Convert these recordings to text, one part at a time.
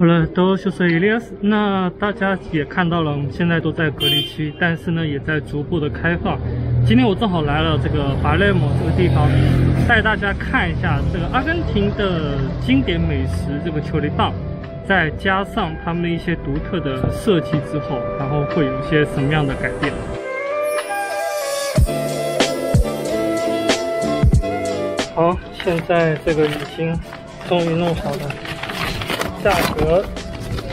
好了，都休息一列。那大家也看到了，我们现在都在隔离区，但是呢，也在逐步的开放。今天我正好来了这个巴勒莫这个地方，带大家看一下这个阿根廷的经典美食——这个球梨棒，再加上他们的一些独特的设计之后，然后会有一些什么样的改变？好，现在这个已经终于弄好了。价格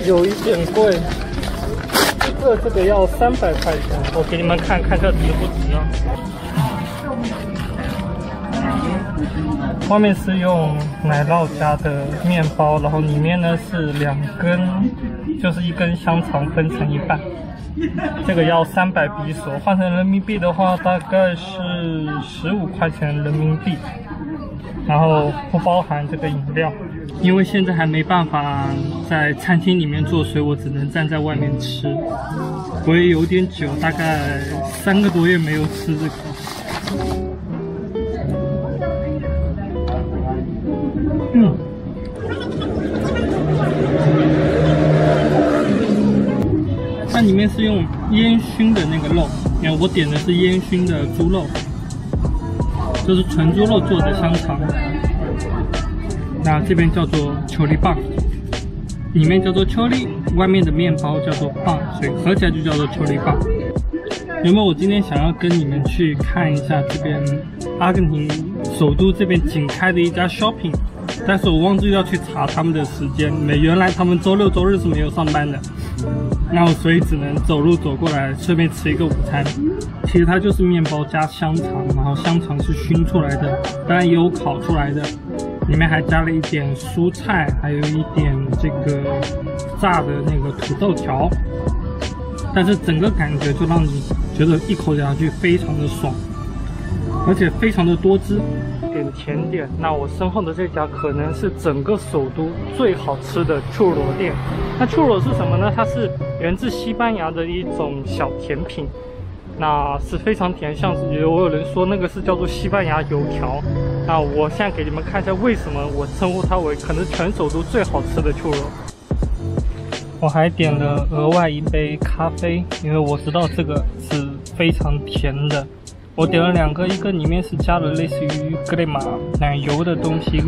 有一点贵，这这个要三百块钱，我给你们看看这值不值啊？外面是用奶酪加的面包，然后里面呢是两根，就是一根香肠分成一半，这个要三百比索，换成人民币的话大概是十五块钱人民币，然后不包含这个饮料。因为现在还没办法在餐厅里面做，所以我只能站在外面吃。我也有点久，大概三个多月没有吃这个。嗯，它里面是用烟熏的那个肉，你看我点的是烟熏的猪肉，这是纯猪肉做的香肠。那这边叫做秋梨棒，里面叫做秋梨，外面的面包叫做棒，所以合起来就叫做秋梨棒。原本我今天想要跟你们去看一下这边阿根廷首都这边仅开的一家 shopping，但是我忘记要去查他们的时间，没原来他们周六周日是没有上班的，然后所以只能走路走过来，顺便吃一个午餐。其实它就是面包加香肠，然后香肠是熏出来的，当然也有烤出来的。里面还加了一点蔬菜，还有一点这个炸的那个土豆条，但是整个感觉就让你觉得一口咬下去非常的爽，而且非常的多汁。点甜点，那我身后的这家可能是整个首都最好吃的醋罗店。那醋罗是什么呢？它是源自西班牙的一种小甜品。那是非常甜，像是有有人说那个是叫做西班牙油条。那我现在给你们看一下为什么我称呼它为可能全首都最好吃的兔肉。我还点了额外一杯咖啡，因为我知道这个是非常甜的。我点了两个，一个里面是加了类似于格雷玛奶油的东西，